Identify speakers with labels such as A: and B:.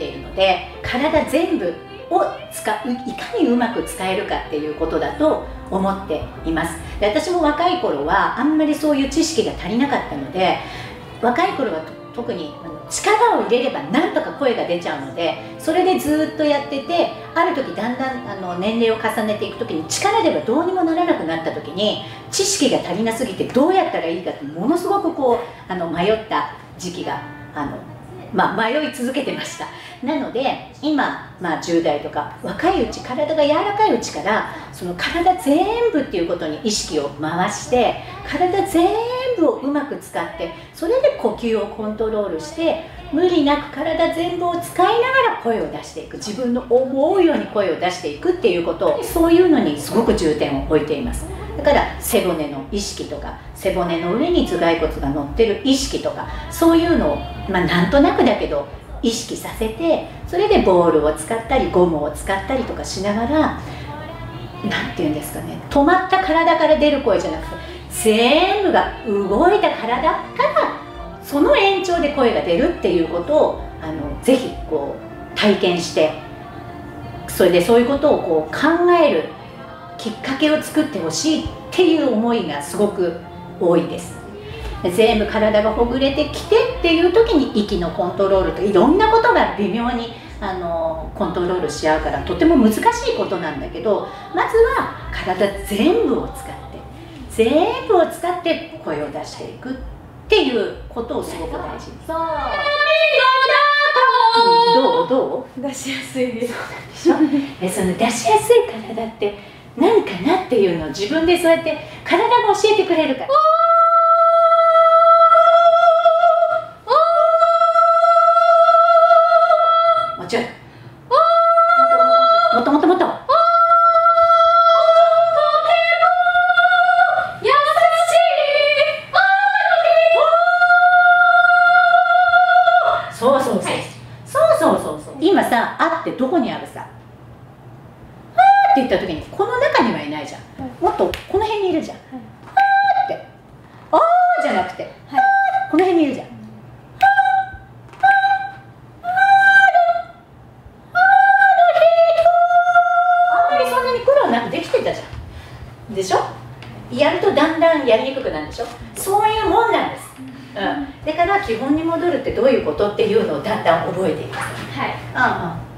A: っていうので体全部を使ういかにうまく使えるかっていうことだと思っています。で私も若い頃はあんまりそういう知識が足りなかったので若い頃は特に力を入れればなんとか声が出ちゃうのでそれでずっとやっててある時だんだんあの年齢を重ねていく時に力ではどうにもならなくなった時に知識が足りなすぎてどうやったらいいかってものすごくこうあの迷った時期があのまあ、迷い続けてました。なので今、まあ、10代とか若いうち体が柔らかいうちからその体全部っていうことに意識を回して体全部をうまく使ってそれで呼吸をコントロールして無理なく体全部を使いながら声を出していく。自分の思うように声を出していくっていうことをそういうのにすごく重点を置いています。だから背骨の意識とか背骨の上に頭蓋骨が乗ってる意識とかそういうのを、まあ、なんとなくだけど意識させてそれでボールを使ったりゴムを使ったりとかしながら何て言うんですかね。止まった体から出る声じゃなくて全部が動いた体からその延長で声が出るっていうことをあのぜひこう体験してそれでそういうことをこう考えるきっかけを作ってほしいっていう思いがすごく多いです。全部体がほぐれてきてっていう時に息のコントロールといろんなことが微妙にあのコントロールし合うからとても難しいことなんだけどまずは体全部を使って全部を使って声を出していくっていうことをすごく大事に。そう。どう？ど
B: う？出しやすい。です
A: その出しやすい体って何かなっていうのを自分でそうやって体が教えてくれるから。もちろん。そうそうそう。そう。そうそうそう。今さ、あってどこにあるさ。って言った時にこの中にはいないじゃん、はい、もっとこの辺にいるじゃん、はい、あーって。あーじゃなくて、はい、この辺にいるじゃん、あんまりそんなに苦労なくできてたじゃんでしょやるとだんだんやりにくくなるでしょそういうもんなんです、うん、だから基本に戻るってどういうことっていうのをだんだん覚えていく。はい、うんうん